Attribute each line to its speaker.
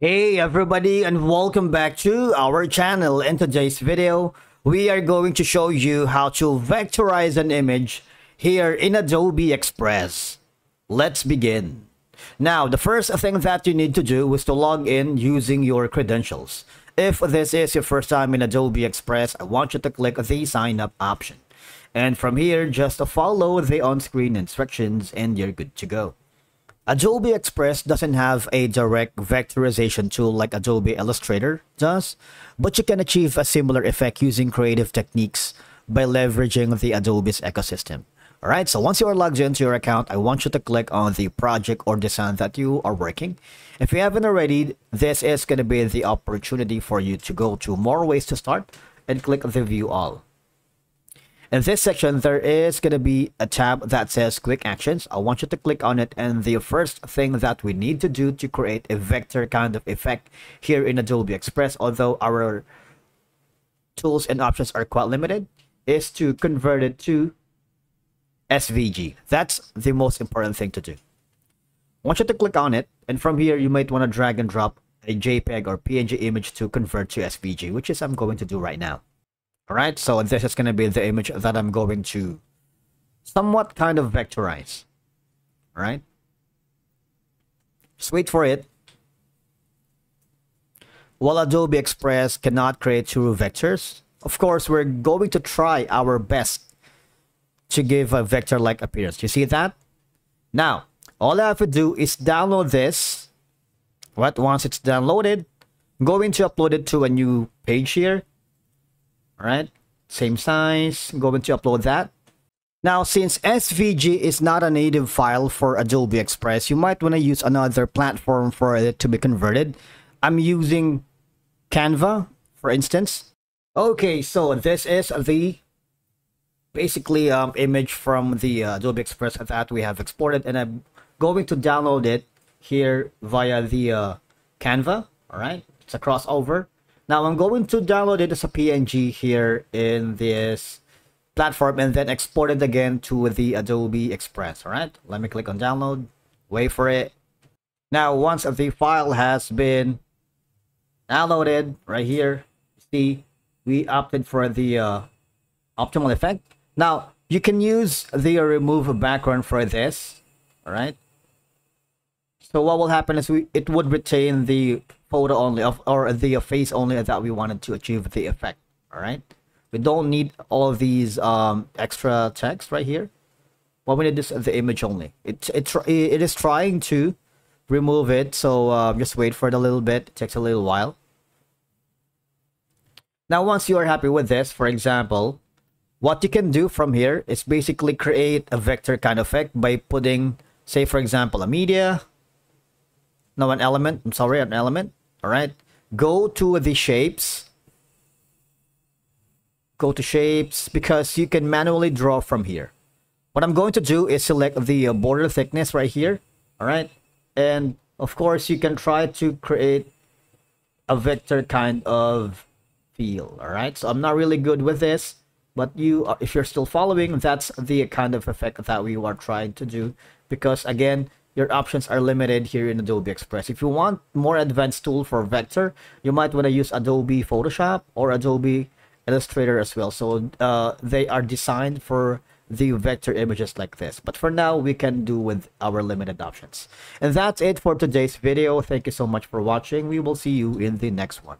Speaker 1: Hey everybody and welcome back to our channel. In today's video, we are going to show you how to vectorize an image here in Adobe Express. Let's begin. Now, the first thing that you need to do is to log in using your credentials. If this is your first time in Adobe Express, I want you to click the sign up option. And from here, just follow the on-screen instructions and you're good to go. Adobe Express doesn't have a direct vectorization tool like Adobe Illustrator does, but you can achieve a similar effect using creative techniques by leveraging the Adobe's ecosystem. Alright, so once you are logged into your account, I want you to click on the project or design that you are working. If you haven't already, this is going to be the opportunity for you to go to more ways to start and click the view all. In this section, there is going to be a tab that says quick actions. I want you to click on it. And the first thing that we need to do to create a vector kind of effect here in Adobe Express, although our tools and options are quite limited, is to convert it to SVG. That's the most important thing to do. I want you to click on it. And from here, you might want to drag and drop a JPEG or PNG image to convert to SVG, which is I'm going to do right now. Alright, so this is going to be the image that I'm going to somewhat kind of vectorize. Alright? Just wait for it. While Adobe Express cannot create true vectors, of course, we're going to try our best to give a vector-like appearance. You see that? Now, all I have to do is download this. What? Once it's downloaded, I'm going to upload it to a new page here. Alright, same size, I'm going to upload that. Now, since SVG is not a native file for Adobe Express, you might want to use another platform for it to be converted. I'm using Canva, for instance. Okay, so this is the basically um, image from the uh, Adobe Express that we have exported, and I'm going to download it here via the uh, Canva. All right, it's a crossover. Now I'm going to download it as a PNG here in this platform and then export it again to the Adobe Express. All right, let me click on download, wait for it. Now, once the file has been downloaded right here, see, we opted for the uh, optimal effect. Now, you can use the remove background for this. All right. So what will happen is we it would retain the photo only of or the face only that we wanted to achieve the effect all right? We don't need all of these um extra text right here what we need is the image only. It it, it is trying to remove it so uh, just wait for it a little bit. It takes a little while. Now once you are happy with this for example what you can do from here is basically create a vector kind of effect by putting say for example a media. No an element. I'm sorry an element all right? Go to the shapes. Go to shapes because you can manually draw from here. What i'm going to do is select the uh, border thickness right here. All right? And of course you can try to create a vector kind of feel all right? So i'm not really good with this but you uh, if you're still following that's the kind of effect that we are trying to do because again your options are limited here in Adobe Express. If you want more advanced tool for vector, you might want to use Adobe Photoshop or Adobe Illustrator as well. So uh, they are designed for the vector images like this. But for now, we can do with our limited options. And that's it for today's video. Thank you so much for watching. We will see you in the next one.